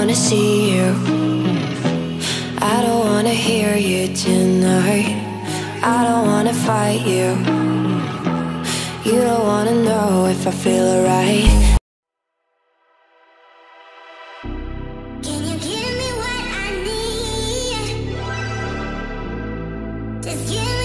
wanna see you. I don't wanna hear you tonight. I don't wanna fight you. You don't wanna know if I feel alright. Just you